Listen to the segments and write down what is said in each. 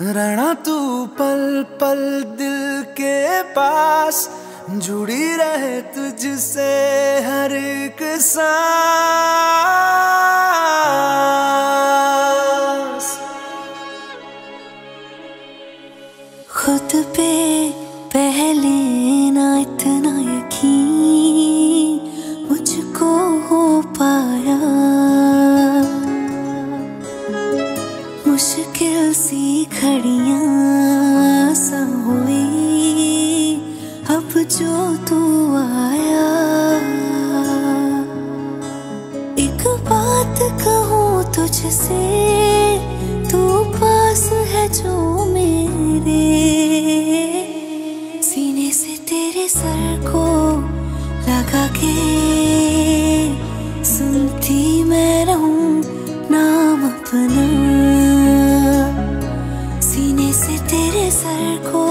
रहना तू पल पल दिल के पास, जुड़ी रहे तुझसे हर एक सांस। खुद पे पहले ना इतना जो तू आया। एक बात कहूँ तुझसे, तू पास है जो मेरे। सीने से तेरे सर को लगा के सुनती मैं रहूँ नाम अपना। सीने से तेरे सर को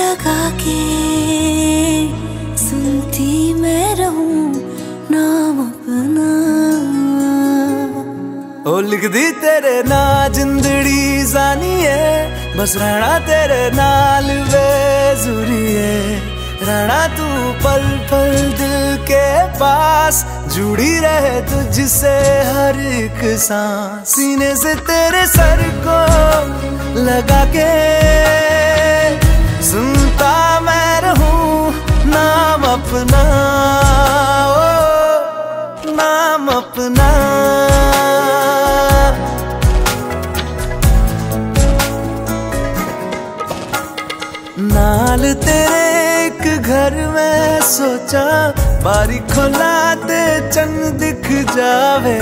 लगा के लिख दी तेरे ना जिंदड़ी जानी है। बस रहना तेरे नाल बेजुरी है। रहना तू पल पल दिल के पास, जुड़ी रहे तुझसे हर एक सांस। सीने से तेरे सर को लगा के सुनता मैं रहूँ नाम अपना, ओ, नाम अपना। नाल तेरे एक घर में सोचा, बारी खोला ते चंग दिख जावे।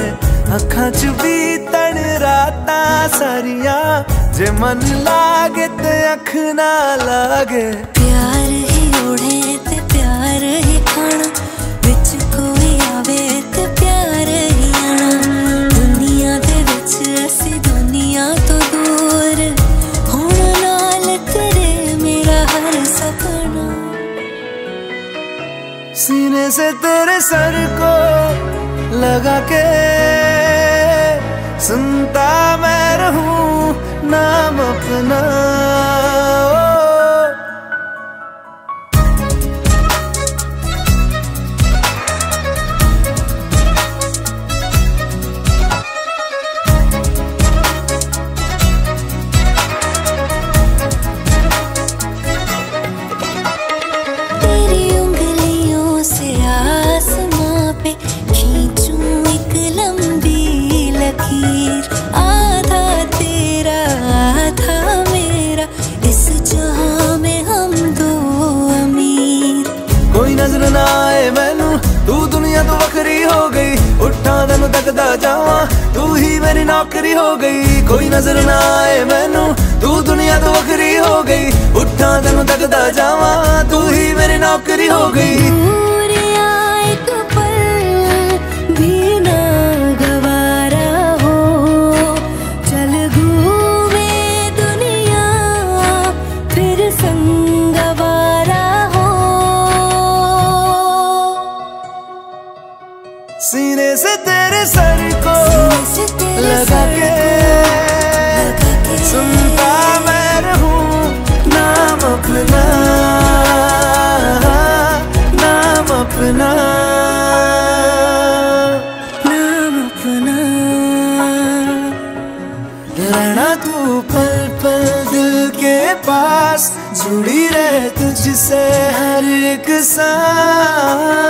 अखा च भी तन रात सारिया, जे मन लागे ते अख ना लागे। प्यार ही ओढ़े ते प्यार ही खाना। सीने से तेरे सर को लगा के सुनता मैं रहूँ नाम अपना। तू दुनिया तो वखरी हो गई उठा तेन तकदा जावा तू ही मेरी नौकरी हो गई कोई नज़र ना आए मैनू तू दुनिया तो वखरी हो गई उठा तेन तकदा जावा तू ही मेरी नौकरी हो से तेरे सर को लगा के सुनता मैं रहूँ नाम अपना नाम अपना नाम अपना। रहना तू पल पल दिल के पास, जुड़ी रहे तुझसे हर एक सांस।